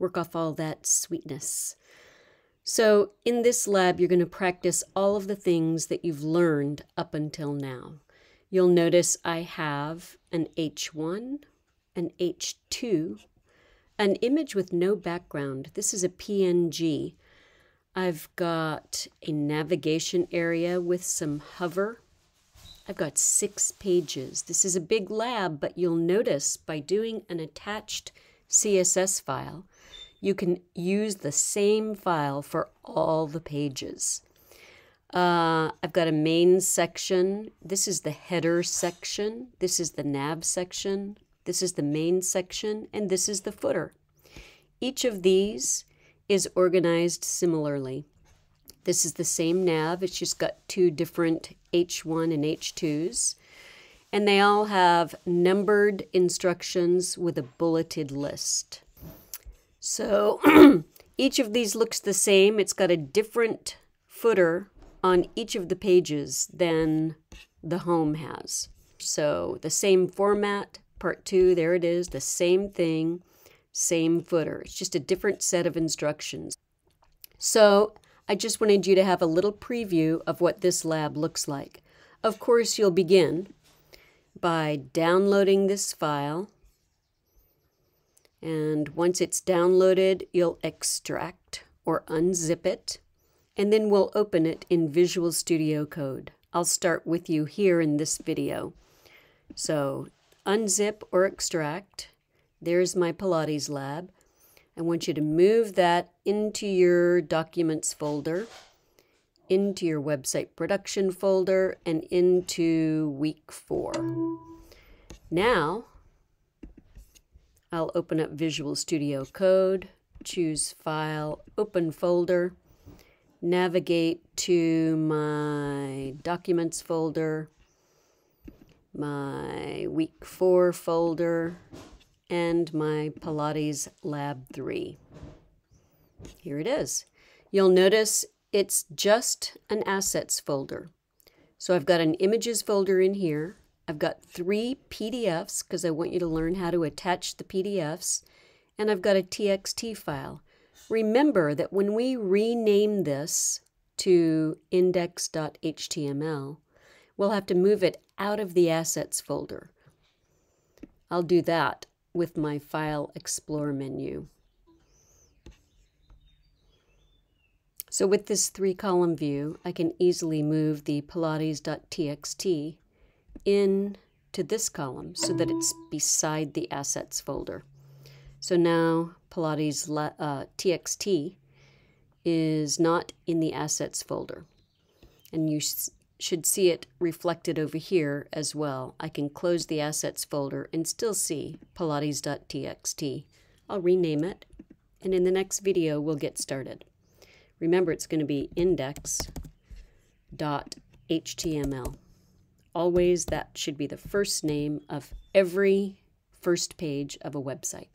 work off all that sweetness. So, in this lab, you're going to practice all of the things that you've learned up until now. You'll notice I have an H1, an H2, an image with no background. This is a PNG. I've got a navigation area with some hover. I've got six pages. This is a big lab, but you'll notice by doing an attached CSS file, you can use the same file for all the pages. Uh, I've got a main section. This is the header section. This is the nav section. This is the main section. And this is the footer. Each of these is organized similarly. This is the same nav. It's just got two different H1 and H2s. And they all have numbered instructions with a bulleted list. So each of these looks the same. It's got a different footer on each of the pages than the home has. So the same format, part two, there it is, the same thing, same footer. It's just a different set of instructions. So I just wanted you to have a little preview of what this lab looks like. Of course, you'll begin by downloading this file and once it's downloaded, you'll extract or unzip it, and then we'll open it in Visual Studio Code. I'll start with you here in this video. So unzip or extract. There's my Pilates lab. I want you to move that into your documents folder, into your website production folder, and into week four. Now, I'll open up Visual Studio Code, choose File, Open Folder, navigate to my Documents folder, my Week 4 folder, and my Pilates Lab 3. Here it is. You'll notice it's just an Assets folder. So I've got an Images folder in here. I've got three PDFs because I want you to learn how to attach the PDFs, and I've got a TXT file. Remember that when we rename this to index.html, we'll have to move it out of the Assets folder. I'll do that with my File Explorer menu. So with this three-column view, I can easily move the pilates.txt in to this column so that it's beside the assets folder. So now Pilates uh, TXT is not in the assets folder. And you should see it reflected over here as well. I can close the assets folder and still see pilates.txt. I'll rename it, and in the next video we'll get started. Remember, it's going to be index.html. Always that should be the first name of every first page of a website.